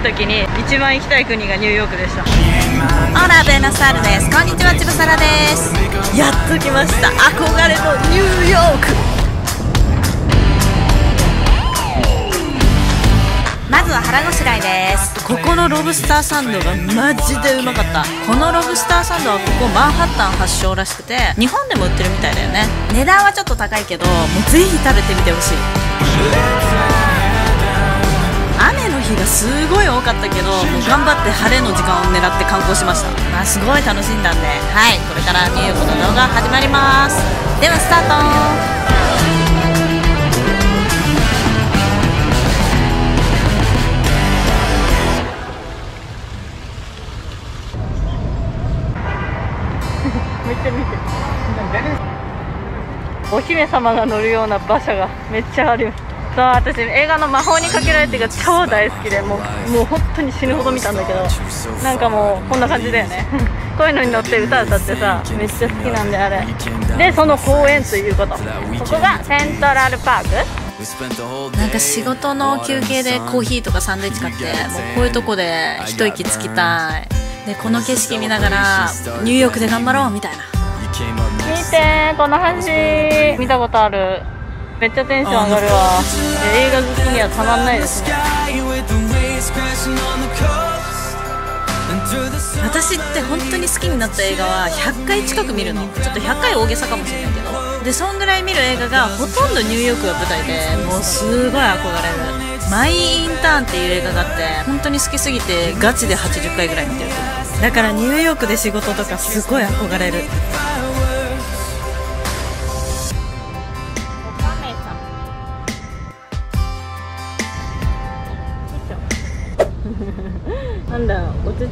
時に一番行きたい国がニューヨークでした。オラベナサルです。こんにちはちぶさらです。やっと来ました。憧れのニューヨーク。まずは腹ごしらえです。ここのロブスターサンドがマジでうまかった。このロブスターサンドはここマンハッタン発祥らしくて日本でも売ってるみたいだよね。値段はちょっと高いけどもうぜひ食べてみてほしい日がすごい多かったけどもう頑張って晴れの時間を狙って観光しました。まあすごい楽しんだんで。はいこれからニューヨークの動画始まります。ではスタート。見て見て。お姫様が乗るような馬車がめっちゃあるそう私映画の「魔法にかけられて」が超大好きでもうもう本当に死ぬほど見たんだけどなんかもうこんな感じだよね。こういうのに乗って歌歌ってさめっちゃ好きなんであれ。でその公園ということ。ここがセントラルパーク。なんか仕事の休憩でコーヒーとかサンドイッチ買ってもうこういうとこで一息つきたい。でこの景色見ながらニューヨークで頑張ろうみたいな。見てこの橋見たことあるめっちゃテンション上がるわ。映画好きにはたまんないですね。私って本当に好きになった映画は100回近く見るの。ちょっと100回大げさかもしれないけど。でそんぐらい見る映画がほとんどニューヨークが舞台でもうすごい憧れる「マイ・インターン」っていう映画があって本当に好きすぎてガチで80回ぐらい見てる。だからニューヨークで仕事とかすごい憧れる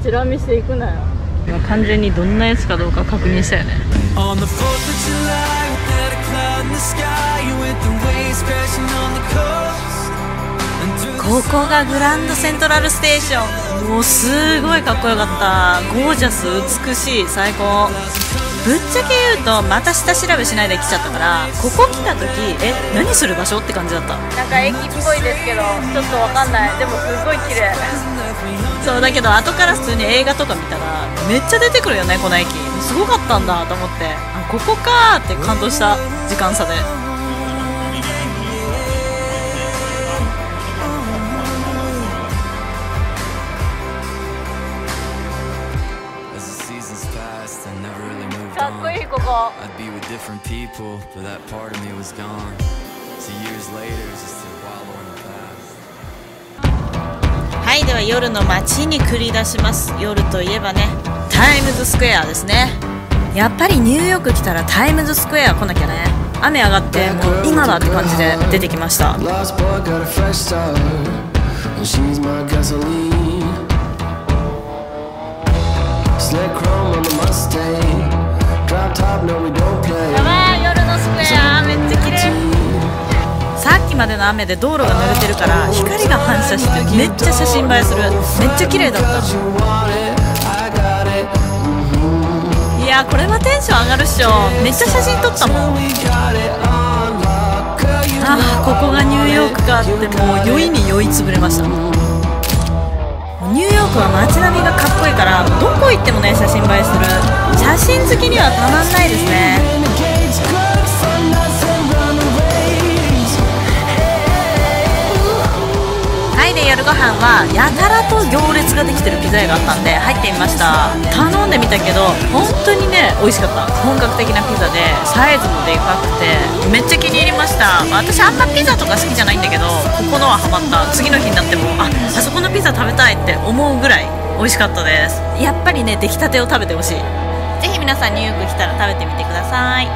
チラ見していくなよ。今完全にどんなやつかどうか確認したよね。ここがグランドセントラルステーション。もうすごいかっこよかった。ゴージャス美しい。最高。ぶっちゃけ言うとまた下調べしないで来ちゃったからここ来た時え何する場所って感じだった？なんか駅っぽいですけどちょっとわかんない。でもすごい綺麗。そうだけど後から普通に映画とか見たらめっちゃ出てくるよねこの駅。すごかったんだと思って。あここかーって感動した時間差で。Never really かっこいい.ここ I'd be with different people, but that part of me was gone. So years later, just to wallow in the past. はいでは夜の街に繰り出します夜といえばねタイムズスクエアですねやっぱりニューヨーク来たらタイムズスクエア来なきゃね雨上がってもう今だって感じで出てきました she's my gasoline. Slick chrome on the Mustang, ばい夜のスクエアめっちゃ綺麗。さっきまでの雨で道路が濡れてるから光が反射してめっちゃ写真映えする。めっちゃ綺麗だった。いやこれはテンション上がるっしょ。めっちゃ写真撮ったもん。We got it on lock, girl. You あここがニューヨークかってもう酔いに酔いつぶれました。ニューヨークは街並みがかっこいいからどこ行ってもね写真映えする。写真好きにはたまんないですね。はいで夜ご飯はやたらと行列ができてるピザ屋があったんで入ってみました。頼んでみたけど本当にね美味しかった。本格的なピザでサイズもでかくてめっちゃ気に入りました。ま私あんまピザとか好きじゃないんだけどここのはハマった。次の日になってもああそこのピザ食べたいって思うぐらい美味しかったです。やっぱりね出来たてを食べてほしい。ぜひ皆さんニューヨーク来たら食べてみてください。モ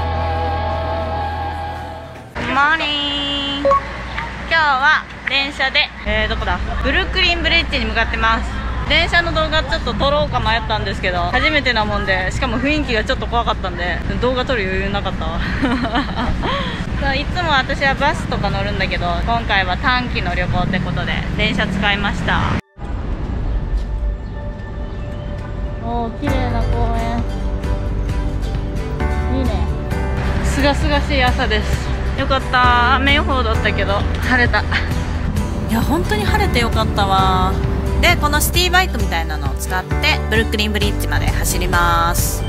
ーニング今日は電車で、えー、どこだ？ブルックリンブリッジに向かってます。電車の動画ちょっと撮ろうか迷ったんですけど初めてなもんでしかも雰囲気がちょっと怖かったんで動画撮る余裕なかったわ。いつも私はバスとか乗るんだけど今回は短期の旅行ってことで電車使いました。おお綺麗な公園。すがすがしい朝です。よかった。雨予報だったけど晴れた。いや本当に晴れてよかったわ。でこのシティバイクみたいなのを使ってブルックリンブリッジまで走ります。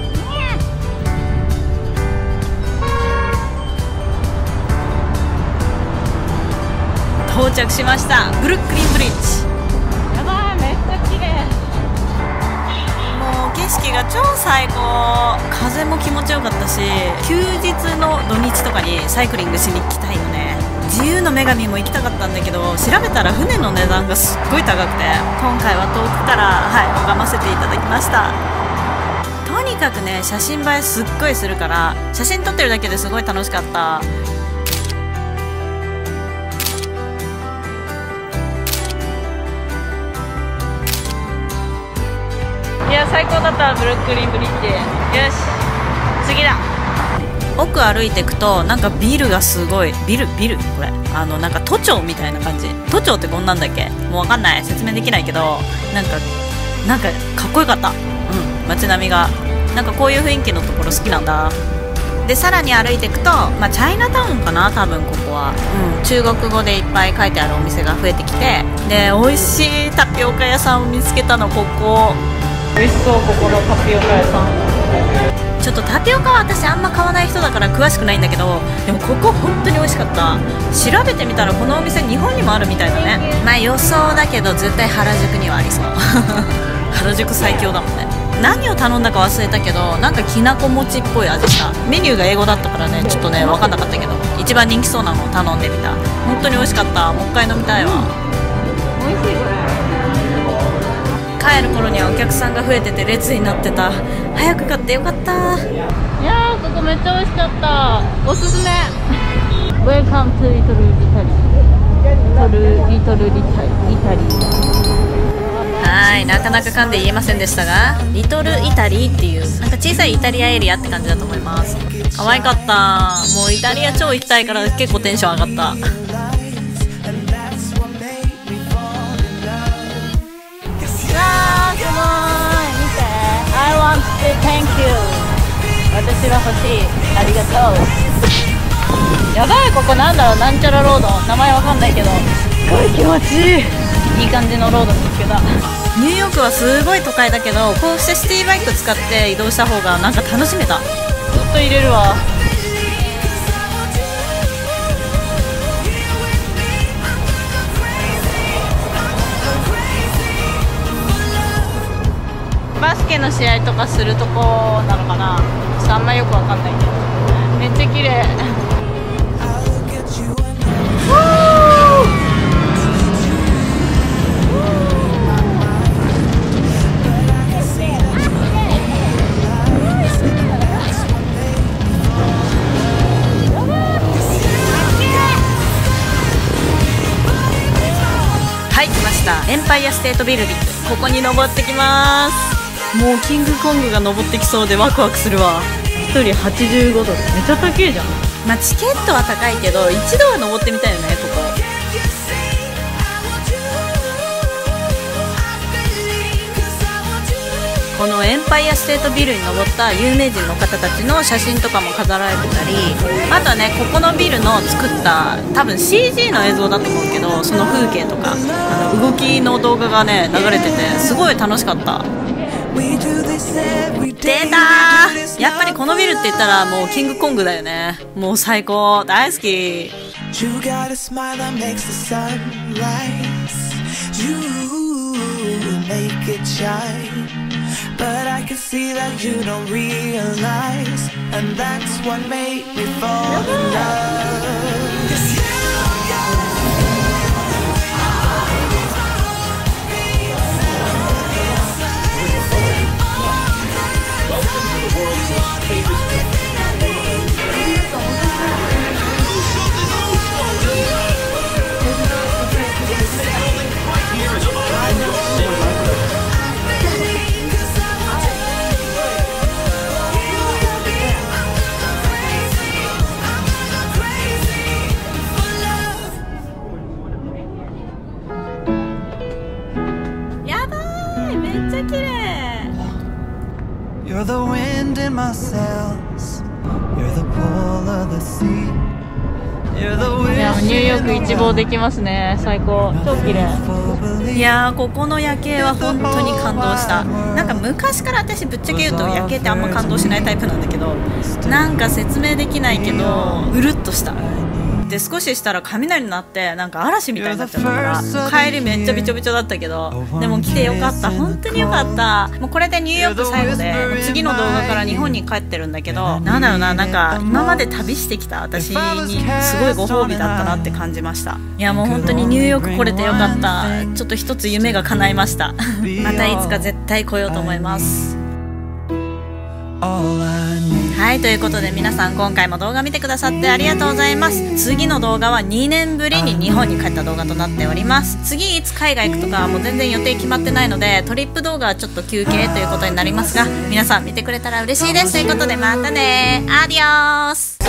到着しました。ブルックリンブリッジ。景色が超最高。風も気持ちよかったし休日の土日とかにサイクリングしに行きたいよね。自由の女神も行きたかったんだけど調べたら船の値段がすっごい高くて。今回は遠くからはい拝ませていただきました。とにかくね写真映えすっごいするから写真撮ってるだけですごい楽しかった。最高だったブルックリンブリッジ。よし次だ。奥歩いていくとなんかビルがすごい。ビルビル？これ。あのなんか都庁みたいな感じ。都庁ってこんなんだっけ？もうわかんない。説明できないけどなんかなんかかっこよかった。うん。街並みが。なんかこういう雰囲気のところ好きなんだ。でさらに歩いていくと、まあ、チャイナタウンかな？多分ここは、うん、中国語でいっぱい書いてあるお店が増えてきて。で美味しいタピオカ屋さんを見つけたのここ。美味しそうここのタピオカ屋さん。ちょっとタピオカは私あんま買わない人だから詳しくないんだけどでもここ本当に美味しかった。調べてみたらこのお店日本にもあるみたいだね。まあ予想だけど絶対原宿にはありそう。原宿最強だもんね。何を頼んだか忘れたけどなんかきなこ餅っぽい味した。メニューが英語だったからねちょっとね分かんなかったけど。一番人気そうなのを頼んでみた。本当に美味しかった。もう一回飲みたいわ。美味しい客さんが増えてて列になってた。早く買ってよかった。いやーここめっちゃ美味しかった。おすすめ。Welcome to Little Italy. Little Little Italy. はいなかなか噛んで言えませんでしたがリトルイタリーっていうなんか小さいイタリアエリアって感じだと思います。可愛かった。もうイタリア超行きたいから結構テンション上がった thank you. 私は欲しい。ありがとう。やばい。ここなんだろう。なんちゃらロード。名前わかんないけど。すごい気持ちいい。いい感じのロード見つけた。ニューヨークはすごい都会だけどこうしてシティバイク使って移動した方がなんか楽しめた。ずっと入れるわ。バスケの試合とかするとこなのかな。ちょっとあんまよくわかんないけど。めっちゃ綺麗。はい来ました。エンパイアステートビルディング。ここに登ってきます。もうキングコングが登ってきそうでワクワクするわ。1人85ドルめっちゃ高いじゃん。まあチケットは高いけど一度は登ってみたいよねここ。このエンパイアステートビルに登った有名人の方たちの写真とかも飾られてたりあとはねここのビルの作った多分 CG の映像だと思うけどその風景とかあの動きの動画がね流れててすごい楽しかった出たやっぱりこのビルって言ったらもうキングコングだよねもう最高大好き You got a smile that makes the sun rise. You make it shine. But I can see that you don't realize. And that's what made me fall in love. 一望できますね。最高。超綺麗。いやーここの夜景は本当に感動した。なんか昔から私ぶっちゃけ言うと夜景ってあんま感動しないタイプなんだけどなんか説明できないけどうるっとしたで少ししたら雷になってなんか嵐みたいになっちゃったから帰りめっちゃびちょびちょだったけどでも来てよかった。本当によかった。もうこれでニューヨーク最後で次の動画から日本に帰ってるんだけどなんだろうななんか今まで旅してきた私にすごいご褒美だったなって感じました。いやもう本当にニューヨーク来れてよかった。ちょっと一つ夢が叶いました。またいつか絶対来ようと思います。はいということで皆さん今回も動画見てくださってありがとうございます。次の動画は2年ぶりに日本に帰った動画となっております。次いつ海外行くとかもう全然予定決まってないのでトリップ動画はちょっと休憩ということになりますが皆さん見てくれたら嬉しいです。ということでまたねアディオース。